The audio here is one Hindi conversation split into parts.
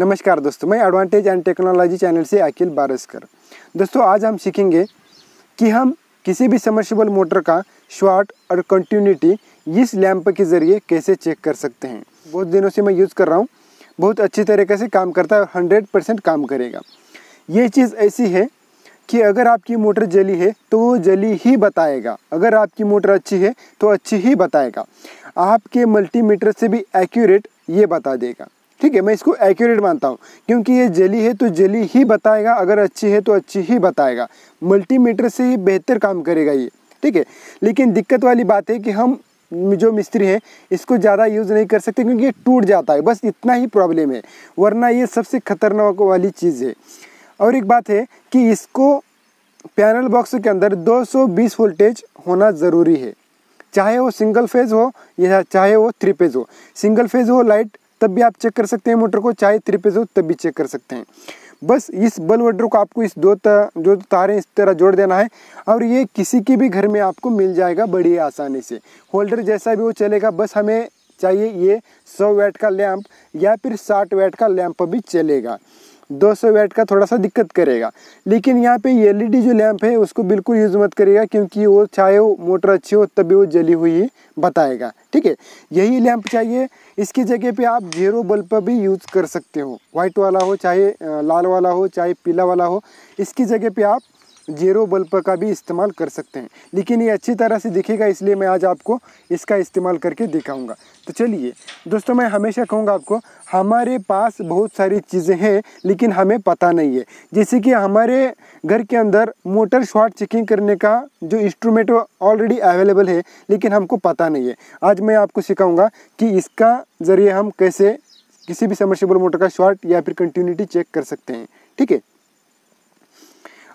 नमस्कार दोस्तों, मैं एडवांटेज एंड टेक्नोलॉजी चैनल से अखिल बारसकर। दोस्तों, आज हम सीखेंगे कि हम किसी भी समर्शिबल मोटर का शॉर्ट और कंटिन्यूटी इस लैंप के ज़रिए कैसे चेक कर सकते हैं। बहुत दिनों से मैं यूज़ कर रहा हूँ। बहुत अच्छी तरीके से काम करता है हंड्रेड परसेंट काम करेगा। ये चीज़ ऐसी है कि अगर आपकी मोटर जली है तो वो जली ही बताएगा। अगर आपकी मोटर अच्छी है तो अच्छी ही बताएगा। आपके मल्टीमीटर से भी एक्यूरेट ये बता देगा। ठीक है, मैं इसको एक्यूरेट मानता हूँ। क्योंकि ये जली है तो जली ही बताएगा, अगर अच्छी है तो अच्छी ही बताएगा। मल्टीमीटर से ही बेहतर काम करेगा ये, ठीक है? लेकिन दिक्कत वाली बात है कि हम, जो मिस्त्री हैं, इसको ज़्यादा यूज़ नहीं कर सकते, क्योंकि ये टूट जाता है। बस इतना ही प्रॉब्लम है, वरना ये सबसे खतरनाक वाली चीज़ है। और एक बात है कि इसको पैनल बॉक्स के अंदर 220 वोल्टेज होना ज़रूरी है। चाहे वो सिंगल फ़ेज़ हो या चाहे वो थ्री फ़ेज़ हो। सिंगल फ़ेज़ हो लाइट तब भी आप चेक कर सकते हैं मोटर को चाहे थ्री फ़ेज़ हो तब भी चेक कर सकते हैं। बस इस बल्ब वडर को आपको इस दो ता, जो तारें इस तरह जोड़ देना है और ये किसी के भी घर में आपको मिल जाएगा बड़ी आसानी से। होल्डर जैसा भी वो चलेगा बस हमें चाहिए ये सौ वैट का लैंप या फिर साठ वैट का लैंप भी चलेगा। 200 वैट का थोड़ा सा दिक्कत करेगा। लेकिन यहाँ पे एलईडी जो लैंप है, उसको बिल्कुल यूज़ मत करेगा क्योंकि वो चाहे वो मोटर अच्छी हो, तभी वो जली हुई बताएगा। ठीक है? यही लैंप चाहिए। इसकी जगह पे आप ज़ीरो बल्ब पर भी यूज़ कर सकते हो। वाइट वाला हो, चाहे लाल वाला हो, चाहे पीला वाला हो, इसकी जगह पे आप ज़ीरो बल्ब का भी इस्तेमाल कर सकते हैं। लेकिन ये अच्छी तरह से दिखेगा, इसलिए मैं आज आपको इसका इस्तेमाल करके दिखाऊँगा। तो चलिए, दोस्तों, मैं हमेशा कहूँगा आपको, हमारे पास बहुत सारी चीज़ें हैं, लेकिन हमें पता नहीं है। जैसे कि हमारे घर के अंदर मोटर शॉर्ट चेकिंग करने का जो इंस्ट्रूमेंट ऑलरेडी अवेलेबल है, लेकिन हमको पता नहीं है। आज मैं आपको सिखाऊँगा कि इसका ज़रिए हम कैसे किसी भी समर्शिबल मोटर का शॉर्ट या फिर कंटिन्यूटी चेक कर सकते हैं। ठीक है?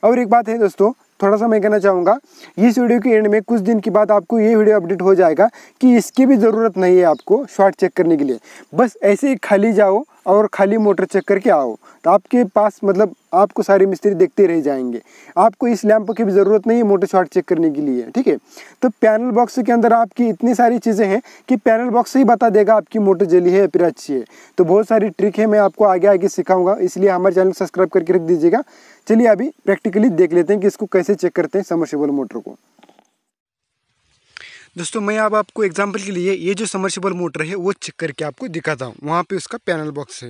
और एक बात है दोस्तों, थोड़ा सा मैं कहना चाहूँगा, इस वीडियो के एंड में कुछ दिन के बाद आपको ये वीडियो अपडेट हो जाएगा कि इसकी भी ज़रूरत नहीं है आपको शॉर्ट चेक करने के लिए। बस ऐसे ही खाली जाओ और खाली मोटर चेक करके आओ। तो आपके पास मतलब आपको सारे मिस्त्री देखते रह जाएँगे। आपको इस लैंप की भी ज़रूरत नहीं है मोटर शॉर्ट चेक करने के लिए, ठीक है? तो पैनल बॉक्स के अंदर आपकी इतनी सारी चीज़ें हैं कि पैनल बॉक्स ही बता देगा आपकी मोटर जली है या फिर अच्छी है। तो बहुत सारी ट्रिक है, मैं आपको आगे आगे सिखाऊँगा। इसलिए हमारे चैनल सब्सक्राइब करके रख दीजिएगा। चलिए अभी प्रैक्टिकली देख लेते हैं कि इसको कैसे चेक करते हैं समर्शिबल मोटर को। दोस्तों, मैं अब आपको एग्जांपल के लिए ये जो समर्शिबल मोटर है, वो चेक करके आपको दिखाता हूँ। वहाँ पे उसका पैनल बॉक्स है।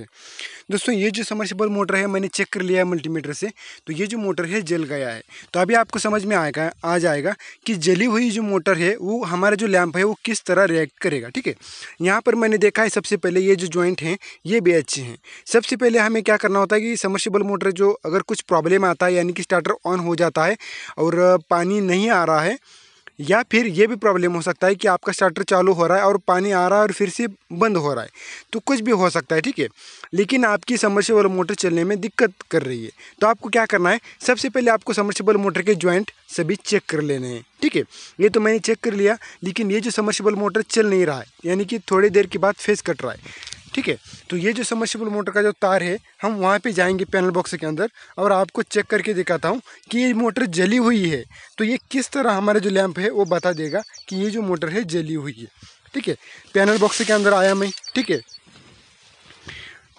दोस्तों, ये जो समर्शिबल मोटर है, मैंने चेक कर लिया है मल्टीमीटर से तो ये जो मोटर है, जल गया है। तो अभी आपको समझ में आएगा, आ जाएगा कि जली हुई जो मोटर है, वो हमारा जो लैम्प है, वो किस तरह रिएक्ट करेगा, ठीक है? यहाँ पर मैंने देखा है, सबसे पहले ये जो ज्वाइंट हैं, ये भी अच्छे हैं। सबसे पहले हमें क्या करना होता है कि समर्शिबल मोटर जो अगर कुछ प्रॉब्लम आता है, यानी कि स्टार्टर ऑन हो जाता है, और पानी नहीं आ रहा है या फिर ये भी प्रॉब्लम हो सकता है कि आपका स्टार्टर चालू हो रहा है और पानी आ रहा है और फिर से बंद हो रहा है। तो कुछ भी हो सकता है, ठीक है? लेकिन आपकी समर्शिबल मोटर चलने में दिक्कत कर रही है। तो आपको क्या करना है? सबसे पहले आपको समर्शिबल मोटर के ज्वाइंट सभी चेक कर लेने हैं, ठीक है? ये तो मैंने चेक कर लिया, लेकिन ये जो समर्शिबल मोटर चल नहीं रहा है, यानी कि थोड़ी देर के बाद फेस कट रहा है। ठीक है? तो ये जो समर्शिबल मोटर का जो तार है, हम वहाँ पे जाएँगे पैनल बॉक्स के अंदर और आपको चेक करके दिखाता हूँ कि ये मोटर जली हुई है। तो ये किस तरह हमारा जो लैंप है, वो बता देगा कि ये जो मोटर है, जली हुई है। ठीक है? पैनल बॉक्स के अंदर आया मैं। ठीक है?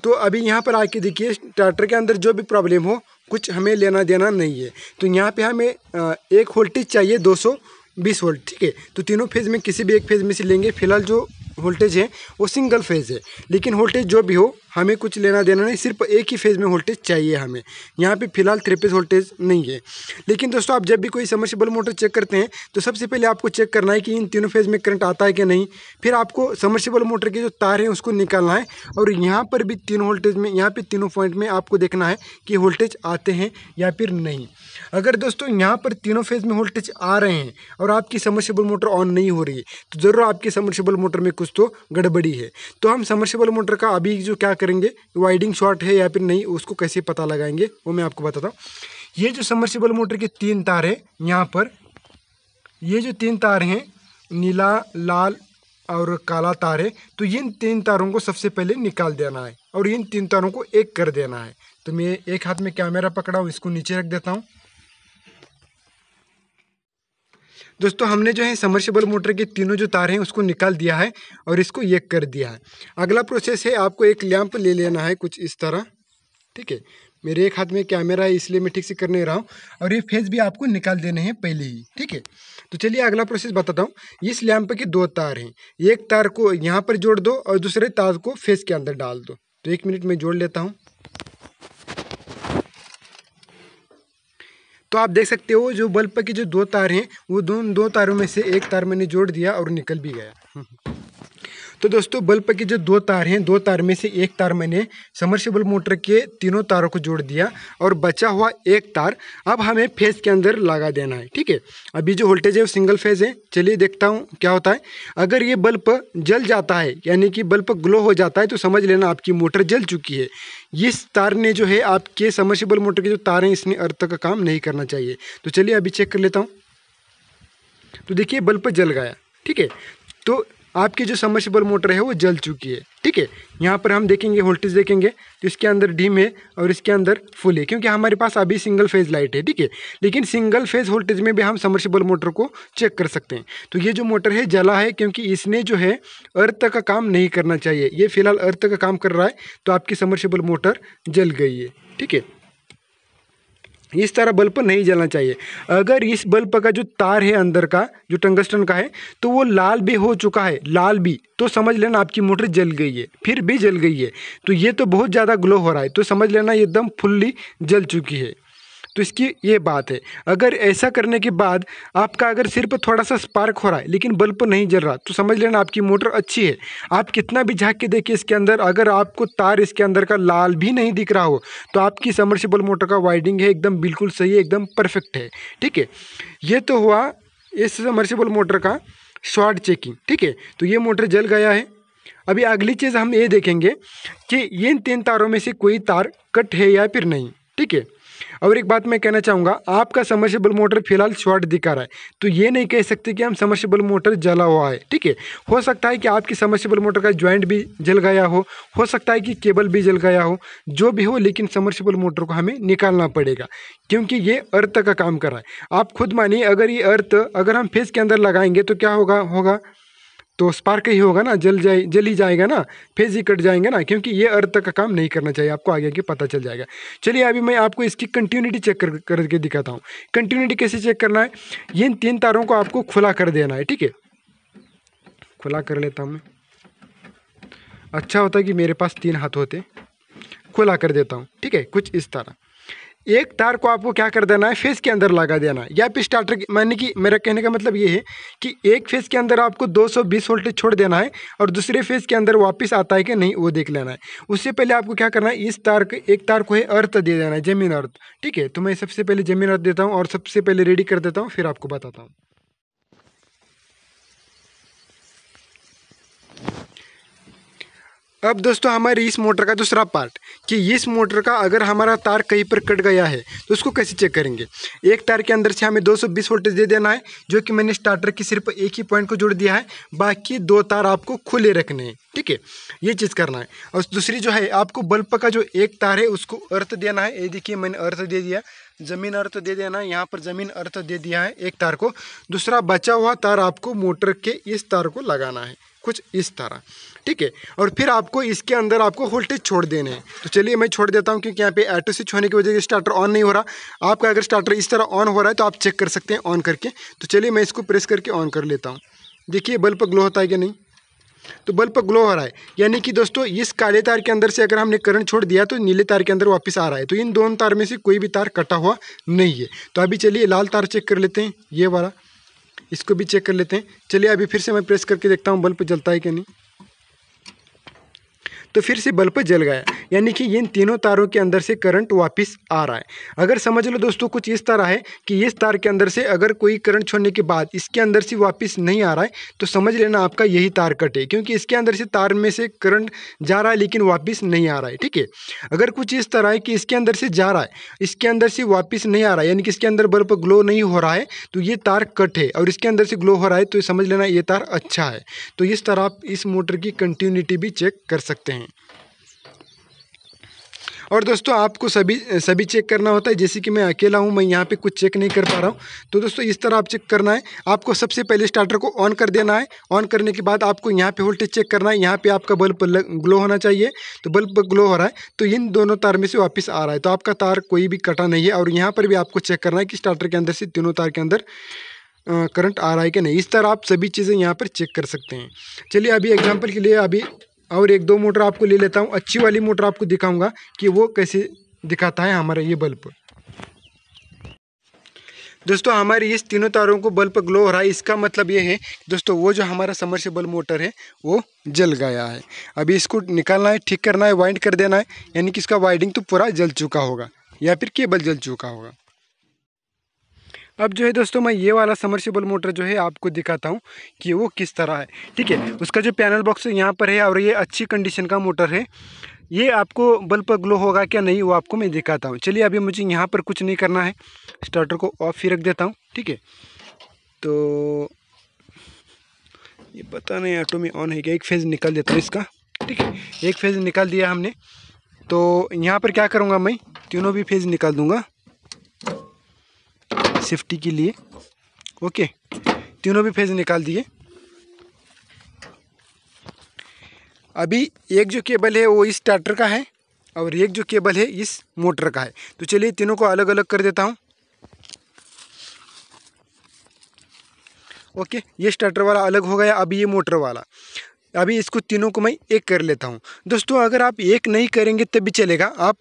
तो अभी यहाँ पर आके देखिए स्टार्टर के अंदर जो भी प्रॉब्लम हो, कुछ हमें लेना देना नहीं है। तो यहाँ पे हमें एक वोल्टेज चाहिए 220 वोल्ट ठीक है? तो तीनों फ़ेज़ में किसी भी एक फ़ेज़ में से लेंगे। फ़िलहाल जो वोल्टेज है, वो सिंगल फ़ेज़ है। लेकिन वोल्टेज जो भी हो, हमें कुछ लेना देना नहीं, सिर्फ़ एक ही फ़ेज़ में वोल्टेज चाहिए हमें। यहाँ पे फ़िलहाल थ्री फ़ेज़ वोल्टेज नहीं है। लेकिन दोस्तों, आप जब भी कोई समर्शिबल मोटर चेक करते हैं तो सबसे पहले आपको चेक करना है कि इन तीनों फ़ेज़ में करंट आता है कि नहीं। फिर आपको समर्शिबल मोटर के जो तार हैं, उसको निकालना है। और यहाँ पर भी तीनों वोल्टेज में, यहाँ पर तीनों पॉइंट में आपको देखना है कि वोल्टेज आते हैं या फिर नहीं। अगर दोस्तों, यहाँ पर तीनों फ़ेज़ में वोल्टेज आ रहे हैं और आपकी समर्शिबल मोटर ऑन नहीं हो रही है तो ज़रूर आपकी समर्शिबल मोटर में कुछ तो गड़बड़ी है। तो हम समर्शिबल मोटर का अभी जो क्या करेंगे? वाइडिंग शॉर्ट है या फिर नहीं, उसको कैसे पता लगाएँगे, वो मैं आपको बताता हूँ। ये जो समर्शिबल मोटर के तीन तार है, यहाँ पर, ये जो तीन तार हैं, नीला, लाल और काला तार है तो इन तीन तारों को सबसे पहले निकाल देना है और इन तीन तारों को एक कर देना है। तो मैं एक हाथ में कैमरा पकड़ा हूँ, इसको नीचे रख देता हूँ। दोस्तों, हमने जो है समर्शिबल मोटर के तीनों जो तार हैं, उसको निकाल दिया है और इसको एक कर दिया है। अगला प्रोसेस है, आपको एक लैंप ले लेना है कुछ इस तरह, ठीक है? मेरे एक हाथ में कैमरा है, इसलिए मैं ठीक से कर नहीं रहा हूँ और ये फेस भी आपको निकाल देने हैं पहले ही, ठीक है? तो चलिए अगला प्रोसेस बताता हूँ। इस लैंप के दो तार हैं, एक तार को यहाँ पर जोड़ दो और दूसरे तार को फ़ेज़ के अंदर डाल दो। तो एक मिनट में जोड़ लेता हूँ। तो आप देख सकते हो, जो बल्ब के जो दो तार हैं, वो दोनों, दो तारों में से एक तार मैंने जोड़ दिया और निकल भी गया। तो दोस्तों, बल्ब के जो दो तार हैं, दो तार में से एक तार मैंने समर्सिबल मोटर के तीनों तारों को जोड़ दिया और बचा हुआ एक तार अब हमें फ़ेज़ के अंदर लगा देना है, ठीक है? अभी जो वोल्टेज है वो सिंगल फ़ेज़ है। चलिए देखता हूँ क्या होता है। अगर ये बल्ब जल जाता है, यानी कि बल्ब ग्लो हो जाता है तो समझ लेना आपकी मोटर जल चुकी है। इस तार ने जो है आपके समर्सिबल मोटर के जो तार हैं इसने अर्थ का काम नहीं करना चाहिए। तो चलिए अभी चेक कर लेता हूँ। तो देखिए, बल्ब जल गया, ठीक है? तो आपकी जो समर्सिबल मोटर है, वो जल चुकी है। ठीक है? यहाँ पर हम देखेंगे वोल्टेज देखेंगे तो इसके अंदर डिम है और इसके अंदर फुल है, क्योंकि हमारे पास अभी सिंगल फ़ेज़ लाइट है, ठीक है? लेकिन सिंगल फ़ेज़ वोल्टेज में भी हम समर्सिबल मोटर को चेक कर सकते हैं। तो ये जो मोटर है, जला है, क्योंकि इसने जो है अर्थ का काम नहीं करना चाहिए। ये फ़िलहाल अर्थ का काम कर रहा है तो आपकी समर्सिबल मोटर जल गई है, ठीक है? इस तरह बल्ब नहीं जलना चाहिए। अगर इस बल्ब का जो तार है अंदर का, जो टंगस्टन का है तो वो लाल भी हो चुका है, लाल भी। तो समझ लेना आपकी मोटर जल गई है, फिर भी जल गई है। तो ये तो बहुत ज़्यादा ग्लो हो रहा है तो समझ लेना एकदम फुल्ली जल चुकी है। तो इसकी ये बात है। अगर ऐसा करने के बाद आपका अगर सिर्फ़ थोड़ा सा स्पार्क हो रहा है, लेकिन बल्ब नहीं जल रहा तो समझ लेना आपकी मोटर अच्छी है। आप कितना भी झाँक के देखिए इसके अंदर, अगर आपको तार इसके अंदर का लाल भी नहीं दिख रहा हो तो आपकी समर्सिबल मोटर का वाइडिंग है एकदम बिल्कुल सही है, एकदम परफेक्ट है। ठीक है? ये तो हुआ इस समर्सिबल मोटर का शॉर्ट चेकिंग ठीक है? तो ये मोटर जल गया है। अभी अगली चीज़ हम ये देखेंगे कि इन तीन तारों में से कोई तार कट है या फिर नहीं। ठीक है? और एक बात मैं कहना चाहूँगा, आपका समर्सेबल मोटर फ़िलहाल शॉर्ट दिखा रहा है। तो ये नहीं कह सकते कि हम समर्शिबल मोटर जला हुआ है, ठीक है? हो सकता है कि आपकी समर्शिबल मोटर का ज्वाइंट भी जल गया हो हो सकता है कि केबल भी जल गया हो, जो भी हो, लेकिन समर्सेबल मोटर को हमें निकालना पड़ेगा, क्योंकि ये अर्थ का काम कर रहा है। आप खुद मानिए, अगर ये अर्थ अगर हम फेस के अंदर लगाएँगे तो क्या होगा होगा? तो स्पार्क ही होगा ना, जल जाए, जल ही जाएगा ना फ़ेज़ ही कट जाएँगे ना, क्योंकि ये अर्थ का काम नहीं करना चाहिए, आपको आगे आगे पता चल जाएगा। चलिए अभी मैं आपको इसकी कंटिन्यूटी चेक कर, करके दिखाता हूँ। कंटिन्यूटी कैसे चेक करना है? ये तीन तारों को आपको खुला कर देना है, ठीक है? खुला कर लेता हूँ मैं। अच्छा होता कि मेरे पास तीन हाथ होते, खुला कर देता हूँ, ठीक है? कुछ इस तरह। एक तार को आपको क्या कर देना है? फेस के अंदर लगा देना है। या फिर स्टार्टर माने कि मेरा कहने का मतलब ये है कि एक फेस के अंदर आपको 220 वोल्टेज छोड़ देना है और दूसरे फेस के अंदर वापस आता है कि नहीं, वो देख लेना है। उससे पहले आपको क्या करना है? इस तार के एक तार को है अर्थ दे देना है, ज़मीन अर्थ। ठीक है? तो मैं सबसे पहले ज़मीन अर्थ देता हूँ और सबसे पहले रेडी कर देता हूँ, फिर आपको बताता हूँ। अब दोस्तों, हमारे इस मोटर का दूसरा पार्ट कि इस मोटर का अगर हमारा तार कहीं पर कट गया है तो उसको कैसे चेक करेंगे? एक तार के अंदर से हमें 220 वोल्टेज दे देना है, जो कि मैंने स्टार्टर की सिर्फ़ एक ही पॉइंट को जोड़ दिया है, बाकी दो तार आपको खुले रखने हैं, ठीक है? ये चीज़ करना है। और दूसरी जो है, आपको बल्ब का जो एक तार है, उसको अर्थ देना है। ये देखिए, मैंने अर्थ दे दिया, ज़मीन अर्थ दे देना है, यहाँ पर ज़मीन अर्थ दे दिया है एक तार को। दूसरा बचा हुआ तार आपको मोटर के इस तार को लगाना है कुछ इस तरह। ठीक है? और फिर आपको इसके अंदर आपको वोल्टेज छोड़ देने हैं। तो चलिए मैं छोड़ देता हूँ क्योंकि यहाँ पे ऑटो स्विच होने की वजह से स्टार्टर ऑन नहीं हो रहा। आपका अगर स्टार्टर इस तरह ऑन हो रहा है तो आप चेक कर सकते हैं ऑन करके। तो चलिए मैं इसको प्रेस करके ऑन कर लेता हूँ। देखिए बल्ब ग्लो होता है कि नहीं? तो बल्ब ग्लो हो रहा है। यानी कि दोस्तों, इस काले तार के अंदर से अगर हमने करंट छोड़ दिया तो नीले तार के अंदर वापस आ रहा है। तो इन दोनों तार में से कोई भी तार कटा हुआ नहीं है। तो अभी चलिए लाल तार चेक कर लेते हैं। ये वाला। इसको भी चेक कर लेते हैं। चलिए अभी फिर से मैं प्रेस करके देखता हूँ बल्ब जलता है कि नहीं। तो फिर से बल्ब जल गया। यानी कि इन तीनों तारों के अंदर से करंट वापस आ रहा है। अगर समझ लो दोस्तों, कुछ इस तरह है कि इस तार के अंदर से अगर कोई करंट छोड़ने के बाद इसके अंदर से वापस नहीं आ रहा है तो समझ लेना आपका यही तार कटे, क्योंकि इसके अंदर से तार में से करंट जा रहा है, लेकिन वापस नहीं आ रहा है, ठीक है? अगर कुछ इस तरह है कि इसके अंदर से जा रहा है, इसके अंदर से वापस नहीं आ रहा है, यानी कि इसके अंदर बल्ब ग्लो नहीं हो रहा है तो ये तार कट है, और इसके अंदर से ग्लो हो रहा है तो समझ लेना ये तार अच्छा है। तो इस तरह आप इस मोटर की कंटिन्यूटी भी चेक कर सकते हैं। और दोस्तों, आपको सभी सभी चेक करना होता है, जैसे कि मैं अकेला हूँ, मैं यहाँ पे कुछ चेक नहीं कर पा रहा हूँ। तो दोस्तों, इस तरह आप चेक करना है। आपको सबसे पहले स्टार्टर को ऑन कर देना है। ऑन करने के बाद आपको यहाँ पे वोल्टेज चेक करना है। यहाँ पे आपका बल्ब ग्लो होना चाहिए। तो बल्ब ग्लो हो रहा है। तो इन दोनों तार में से वापस आ रहा है। तो आपका तार कोई भी कटा नहीं है। और यहाँ पर भी आपको चेक करना है कि स्टार्टर के अंदर से तीनों तार के अंदर करंट आ रहा है कि नहीं। इस तरह आप सभी चीज़ें यहाँ पर चेक कर सकते हैं। चलिए, अभी एग्ज़ाम्पल के लिए अभी और एक दो मोटर आपको ले लेता हूँ। अच्छी वाली मोटर आपको दिखाऊँगा कि वो कैसे दिखाता है हमारा ये बल्ब। दोस्तों, हमारे इस तीनों तारों को बल्ब ग्लो हो रहा है। इसका मतलब ये है, दोस्तों, वो जो हमारा समरसेबल मोटर है, वो जल गया है। अभी इसको निकालना है, ठीक करना है वाइंड कर देना है, यानी कि इसका वाइंडिंग तो पूरा जल चुका होगा, या फिर केबल जल चुका होगा। अब जो है दोस्तों, मैं ये वाला समरसिबल मोटर जो है आपको दिखाता हूँ कि वो किस तरह है। ठीक है, उसका जो पैनल बॉक्स यहाँ पर है और ये अच्छी कंडीशन का मोटर है। ये आपको बल्ब पर ग्लो होगा क्या नहीं, वो आपको मैं दिखाता हूँ। चलिए, अभी मुझे यहाँ पर कुछ नहीं करना है। स्टार्टर को ऑफ़ ही रख देता हूँ। ठीक है तो ये पता नहीं ऑटो में ऑन है क्या? एक फ़ेज़ निकाल देता हूँ इसका। ठीक है, एक फ़ेज़ निकाल दिया हमने। तो यहाँ पर क्या करूँगा मैं? तीनों भी फ़ेज़ निकाल दूँगा। सेफ्टी के लिए। ओके तीनों भी फ़ेज़ निकाल दिए। अभी एक जो केबल है, वो इस स्टार्टर का है और एक जो केबल है, इस मोटर का है। तो चलिए तीनों को अलग अलग कर देता हूँ। ओके ये स्टार्टर वाला अलग हो गया, अभी ये मोटर वाला। अभी इसको तीनों को मैं एक कर लेता हूँ। दोस्तों, अगर आप एक नहीं करेंगे, तब भी चलेगा। आप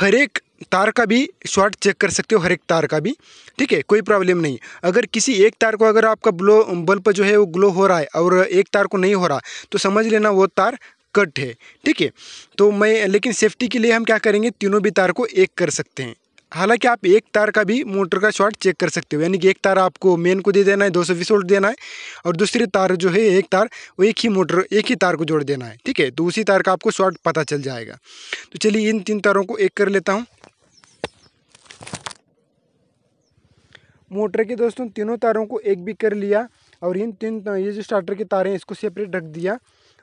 हर एक तार का भी शॉर्ट चेक कर सकते हो, हर एक तार का भी। ठीक है, कोई प्रॉब्लम नहीं। अगर किसी एक तार को अगर आपका ब्लो, बल्ब जो है वो ग्लो हो रहा है और एक तार को नहीं हो रहा तो समझ लेना वो तार कट है। ठीक है तो मैं, लेकिन सेफ्टी के लिए हम क्या करेंगे, तीनों भी तार को एक कर सकते हैं। हालाँकि आप एक तार का भी मोटर का शॉर्ट चेक कर सकते हो, यानी कि एक तार आपको मेन को दे देना है, दो सौ बीस वोल्ट देना है, और दूसरी तार जो है, एक तार, वो एक ही मोटर, एक ही तार को जोड़ देना है। ठीक है तो उसी तार का आपको शॉर्ट पता चल जाएगा। तो चलिए इन तीन तारों को एक कर लेता हूँ। मोटर के दोस्तों तीनों तारों को एक भी कर लिया और इन तीन, ये जो स्टार्टर के तार हैं, इसको सेपरेट रख दिया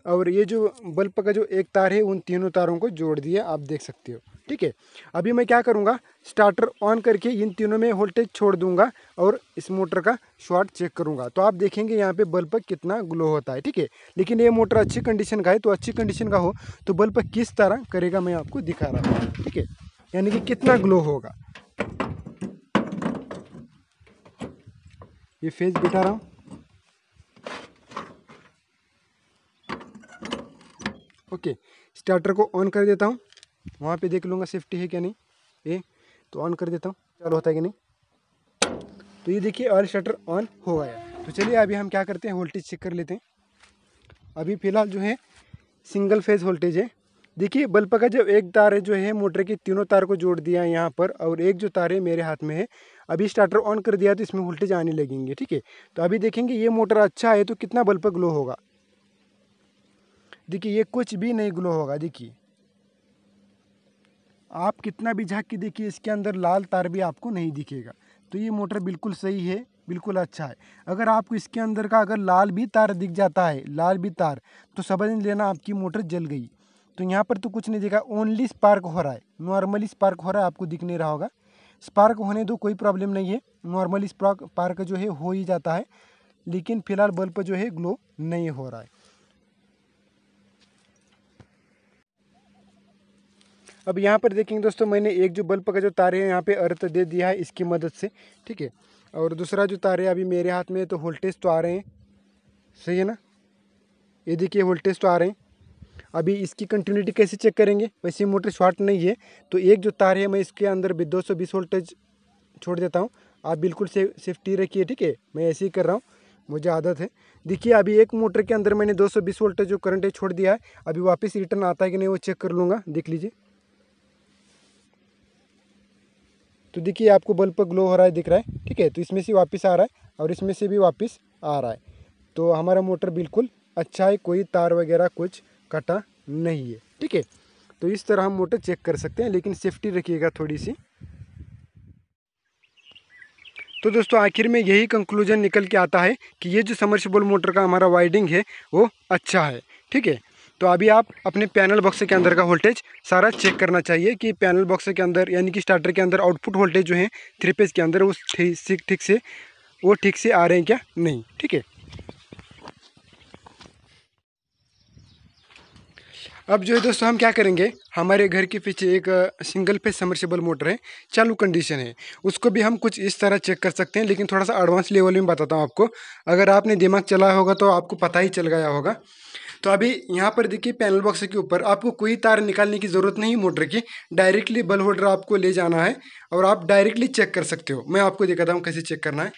और ये जो बल्ब का जो एक तार है, उन तीनों तारों को जोड़ दिया, आप देख सकते हो। ठीक है? अभी मैं क्या करूँगा स्टार्टर ऑन करके इन तीनों में वोल्टेज छोड़ दूँगा और इस मोटर का शॉर्ट चेक करूँगा। तो आप देखेंगे यहाँ पे बल्ब कितना ग्लो होता है, ठीक है? लेकिन ये मोटर अच्छी कंडीशन का है तो अच्छी कंडीशन का हो तो बल्ब किस तरह करेगा, मैं आपको दिखा रहा हूँ, ठीक है? यानी कि कितना ग्लो होगा। ये फ़ेज़ बिठा रहा हूँ। ओके स्टार्टर को ऑन कर देता हूँ। वहाँ पे देख लूँगा सेफ्टी है क्या नहीं। ये तो ऑन कर देता हूँ। चालू होता है कि नहीं। तो ये देखिए ऑयल स्टार्टर ऑन हो गया। तो चलिए, अभी हम क्या करते हैं वोल्टेज चेक कर लेते हैं। अभी फ़िलहाल जो है सिंगल फ़ेज़ वोल्टेज है। देखिए बल्ब का जो एक तार है जो है, मोटर के तीनों तार को जोड़ दिया है यहाँ पर और एक जो तार है मेरे हाथ में है, अभी स्टार्टर ऑन कर दिया तो इसमें वोल्टेज आने लगेंगे, ठीक है? तो अभी देखेंगे ये मोटर अच्छा है तो कितना बल्ब ग्लो होगा? देखिए, ये कुछ भी नहीं ग्लो होगा, देखिए। आप कितना भी झाँक के देखिए, इसके अंदर लाल तार भी आपको नहीं दिखेगा। तो ये मोटर बिल्कुल सही है, बिल्कुल अच्छा है। अगर आपको इसके अंदर का अगर लाल भी तार दिख जाता है, लाल भी तार तो समझ लेना आपकी मोटर जल गई। तो यहाँ पर तो कुछ नहीं देखा ओनली स्पार्क हो रहा है। नॉर्मली स्पार्क हो रहा है, आपको दिख नहीं रहा होगा। स्पार्क होने दो, कोई प्रॉब्लम नहीं है। नॉर्मली स्पार्क पार्क जो है, हो ही जाता है। लेकिन फ़िलहाल बल्ब जो है ग्लो नहीं हो रहा है। अब यहाँ पर देखेंगे दोस्तों, मैंने एक जो बल्ब का जो तार है, यहाँ पे अर्थ दे दिया है इसकी मदद से, ठीक है? और दूसरा जो तार है अभी मेरे हाथ में तो वोल्टेज तो आ रहे हैं। सही है ना? ये देखिए वोल्टेज तो आ रहे हैं। अभी इसकी कंटिन्यूटी कैसे चेक करेंगे? वैसे मोटर शॉर्ट नहीं है तो एक जो तार है, मैं इसके अंदर भी दो सौ बीस वोल्टेज छोड़ देता हूँ। आप बिल्कुल से सेफ्टी रखिए, ठीक है? मैं ऐसे ही कर रहा हूँ, मुझे आदत है। देखिए, अभी एक मोटर के अंदर मैंने 220 वोल्टेज जो करंट है छोड़ दिया है। अभी वापस रिटर्न आता है कि नहीं, वो चेक कर लूँगा, देख लीजिए। तो देखिए, आपको बल्ब पर ग्लो हो रहा है, दिख रहा है, ठीक है? तो इसमें से वापस आ रहा है और इसमें से भी वापस आ रहा है। तो हमारा मोटर बिल्कुल अच्छा है, कोई तार वगैरह कुछ कटा नहीं है। ठीक है? तो इस तरह हम मोटर चेक कर सकते हैं, लेकिन सेफ्टी रखिएगा थोड़ी सी। तो दोस्तों, आखिर में यही कंक्लूजन निकल के आता है कि ये जो समर्सिबल मोटर का हमारा वाइडिंग है, वो अच्छा है। ठीक है? तो अभी आप अपने पैनल बॉक्स के अंदर का वोल्टेज सारा चेक करना चाहिए कि पैनल बॉक्स के अंदर, यानी कि स्टार्टर के अंदर आउटपुट वोल्टेज जो है थ्री पेज के अंदर वो ठीक से, वो ठीक से आ रहे हैं क्या? नहीं। ठीक है? अब जो है दोस्तों, हम क्या करेंगे? हमारे घर के पीछे एक सिंगल फ़ेज़ समर्सिबल मोटर है, चालू कंडीशन है। उसको भी हम कुछ इस तरह चेक कर सकते हैं, लेकिन थोड़ा सा एडवांस लेवल में बताता हूँ आपको। अगर आपने दिमाग चलाया होगा तो आपको पता ही चल गया होगा। तो अभी यहाँ पर देखिए पैनल बॉक्स के ऊपर आपको कोई तार निकालने की ज़रूरत नहीं मोटर की। डायरेक्टली बल होल्डर आपको ले जाना है और आप डायरेक्टली चेक कर सकते हो। मैं आपको दिखाता हूँ कैसे चेक करना है।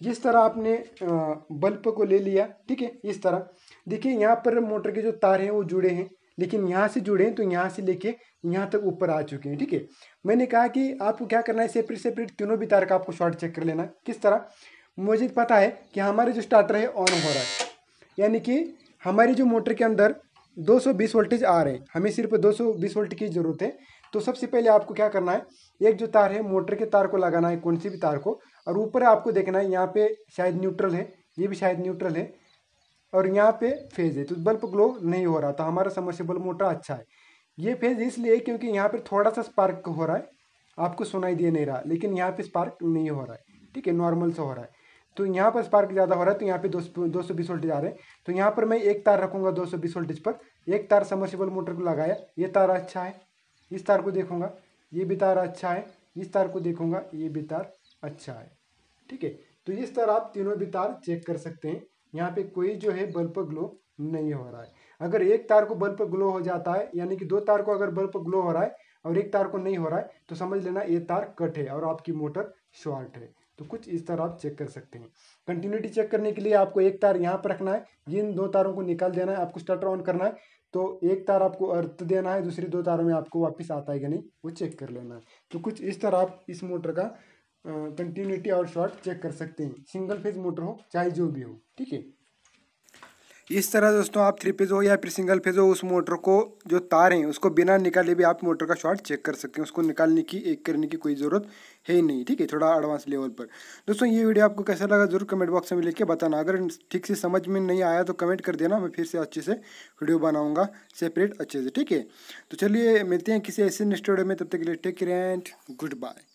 जिस तरह आपने बल्ब को ले लिया, ठीक है, इस तरह। देखिए, यहाँ पर मोटर के जो तार हैं, वो जुड़े हैं, लेकिन यहाँ से जुड़े हैं तो यहाँ से लेके यहाँ तक ऊपर आ चुके हैं, ठीक है। मैंने कहा कि आपको क्या करना है सेपरेट सेपरेट तीनों भी तार का आपको शॉर्ट चेक कर लेना किस तरह? मुझे पता है कि हमारे जो स्टार्टर है ऑन हो रहा है। यानी कि हमारी जो मोटर के अंदर 220 वोल्टेज आ रहे हैं। हमें सिर्फ़ 220 वोल्ट की ज़रूरत है। तो सबसे पहले आपको क्या करना है, एक जो तार है, मोटर के तार को लगाना है, कौन सी भी तार को और ऊपर आपको देखना है, यहाँ पे शायद न्यूट्रल है, ये भी शायद न्यूट्रल है, और यहाँ पे फ़ेज़ है तो बल्ब ग्लो नहीं हो रहा तो हमारा समर्सिबल मोटर अच्छा है। ये फ़ेज़ इसलिए क्योंकि यहाँ पर थोड़ा सा स्पार्क हो रहा है, आपको सुनाई दे नहीं रहा, लेकिन यहाँ पे स्पार्क नहीं हो रहा है, ठीक है नॉर्मल से हो रहा है। तो यहाँ पर स्पार्क ज़्यादा हो रहा है तो यहाँ पे दो दो सौ बीस वोल्टेज आ रहे हैं। तो यहाँ पर मैं एक तार रखूँगा दो सौ बीस वोल्टेज पर, एक तार समर्सिबल मोटर को लगाया, ये तार अच्छा है, इस तार को देखूँगा, ये भी तार अच्छा है, इस तार को देखूँगा, ये भी तार अच्छा है। ठीक है तो इस तरह आप तीनों भी तार चेक कर सकते हैं। यहाँ पे कोई जो है बल्ब ग्लो नहीं हो रहा है। अगर एक तार को बल्ब ग्लो हो जाता है, यानी कि दो तार को अगर बल्ब ग्लो हो रहा है और एक तार को नहीं हो रहा है तो समझ लेना ये तार कट है और आपकी मोटर शॉर्ट है। तो कुछ इस तरह आप चेक कर सकते हैं। कंटिन्यूटी चेक करने के लिए आपको एक तार यहाँ पर रखना है। जिन दो तारों को निकाल देना है, आपको स्टार्टर ऑन करना है। तो एक तार आपको अर्थ देना है, दूसरी दो तारों में आपको वापस आता है कि नहीं, वो चेक कर लेना है। तो कुछ इस तरह आप इस मोटर का कंटिन्यूटी और शॉर्ट चेक कर सकते हैं। सिंगल फ़ेज़ मोटर हो, चाहे जो भी हो, ठीक है? इस तरह दोस्तों आप थ्री फ़ेज़ हो या फिर सिंगल फ़ेज़ हो, उस मोटर को जो तार हैं, उसको बिना निकाले भी आप मोटर का शॉर्ट चेक कर सकते हैं। उसको निकालने की, एक करने की कोई ज़रूरत है ही नहीं, ठीक है? थोड़ा एडवांस लेवल पर। दोस्तों, ये वीडियो आपको कैसा लगा ज़रूर कमेंट बॉक्स में लिख बताना। अगर ठीक से समझ में नहीं आया तो कमेंट कर देना, मैं फिर से अच्छे से वीडियो बनाऊँगा सेपरेट अच्छे से, ठीक है? तो चलिए, मिलते हैं किसी ऐसे नेक्स्ट वीडियो में, तब तक के लिए take care and good bye